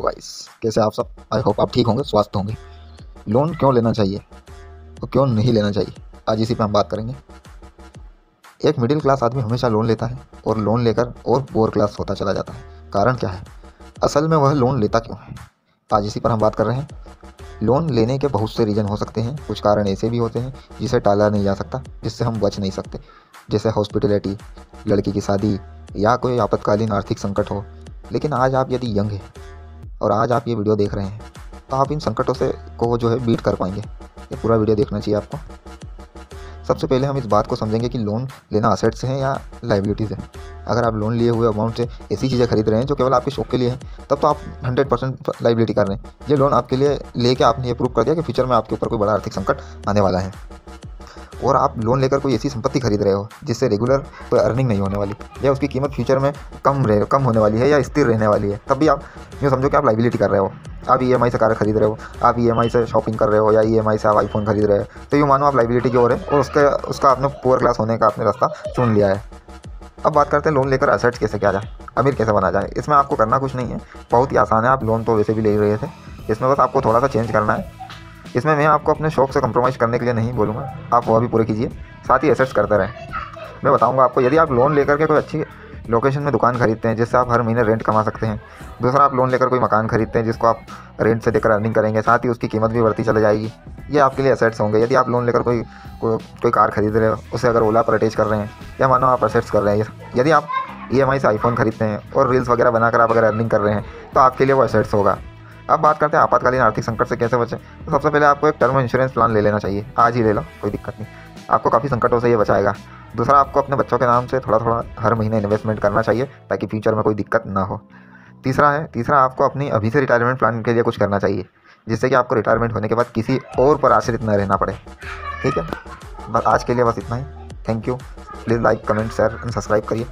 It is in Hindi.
वाइस कैसे आप सब? आई होप आप ठीक होंगे, स्वस्थ होंगे। लोन क्यों लेना चाहिए? और क्यों नहीं लेना चाहिए? आज इसी पर हम बात करेंगे। एक मिडिल क्लास आदमी हमेशा लोन लेता है और लोन लेकर और पोअर क्लास होता चला जाता है। कारण क्या है? असल में वह लोन लेता क्यों है? आज इसी पर हम बात कर रहे हैं। लोन लेने के बहुत से रीज़न हो सकते हैं। कुछ कारण ऐसे भी होते हैं जिसे टाला नहीं जा सकता, जिससे हम बच नहीं सकते। जैसे हॉस्पिटलिटी लड़की की शादी या कोई आपातकालीन आर्थिक संकट हो। लेकिन आज आप यदि यंग हैं और आज आप ये वीडियो देख रहे हैं तो आप इन संकटों से को जो है बीट कर पाएँगे। ये पूरा वीडियो देखना चाहिए आपको। सबसे पहले हम इस बात को समझेंगे कि लोन लेना असेट्स हैं या लाइबिलिटीज़ हैं। अगर आप लोन लिए हुए अमाउंट से ऐसी चीज़ें खरीद रहे हैं जो केवल आपके शौक के लिए हैं, तब तो आप हंड्रेड परसेंट लाइबिलिटी कर रहे हैं। ये लोन आपके लिए लेके आपने ये प्रूव कर दिया कि फ्यूचर में आपके ऊपर कोई बड़ा आर्थिक संकट आने वाला है। और आप लोन लेकर कोई ऐसी संपत्ति खरीद रहे हो जिससे रेगुलर कोई अर्निंग नहीं होने वाली, या उसकी कीमत फ्यूचर में कम रहे, कम होने वाली है या स्थिर रहने वाली है, तब भी आप यूँ समझो कि आप लाइबिलिटी कर रहे हो। आप ईएमआई से कार खरीद रहे हो, आप ईएमआई से शॉपिंग कर रहे हो या ईएमआई से आप आईफोन खरीद रहे हो तो यूँ मानो आप लाइबिलिटी की ओर है और उसका उसका आपने पुअर क्लास होने का आपने रास्ता चुन लिया है। अब बात करते हैं लोन लेकर असेट्स कैसे किया जाए, अमीर कैसे बना जाए, इसमें आपको करना कुछ नहीं है, बहुत ही आसान है, आप लोन तो वैसे भी ले रहे थे, इसमें बस आपको थोड़ा सा चेंज करना है। इसमें मैं आपको अपने शौक से कंप्रोमाइज़ करने के लिए नहीं बोलूँगा। आप वह भी पूरे कीजिए। साथ ही एसेट्स करते रहें। मैं बताऊँगा आपको यदि आप लोन लेकर के कोई अच्छी लोकेशन में दुकान खरीदते हैं जिससे आप हर महीने रेंट कमा सकते हैं दूसरा आप लोन लेकर कोई मकान खरीदते हैं जिसको आप रेंट से देकर अर्निंग करेंगे साथ ही उसकी कीमत भी बढ़ती चले जाएगी। ये आपके लिए असेट्स होंगे। यदि आप लोन लेकर कोई को, कोई कार खरीद रहे हो उसे अगर ओला पर अटैच कर रहे हैं या मानो आप असेट्स कर रहे हैं यदि आप ईएमआई से आईफोन खरीदते हैं और रील्स वगैरह बनाकर आप अगर अर्निंग कर रहे हैं तो आपके लिए वो असेट्स होगा। अब बात करते हैं आपातकालीन आर्थिक संकट से कैसे बचें। तो सबसे पहले आपको एक टर्म इंश्योरेंस प्लान ले लेना चाहिए। आज ही ले लो, कोई दिक्कत नहीं। आपको काफ़ी संकटों से ये बचाएगा। दूसरा, आपको अपने बच्चों के नाम से थोड़ा थोड़ा हर महीने इन्वेस्टमेंट करना चाहिए, ताकि फ्यूचर में कोई दिक्कत ना हो। तीसरा है, तीसरा, आपको अपनी अभी से रिटायरमेंट प्लान के लिए कुछ करना चाहिए, जिससे कि आपको रिटायरमेंट होने के बाद किसी और पर आश्रित न रहना पड़े। ठीक है? बस आज के लिए बस इतना ही। Thank you please like comment share and subscribe करिए।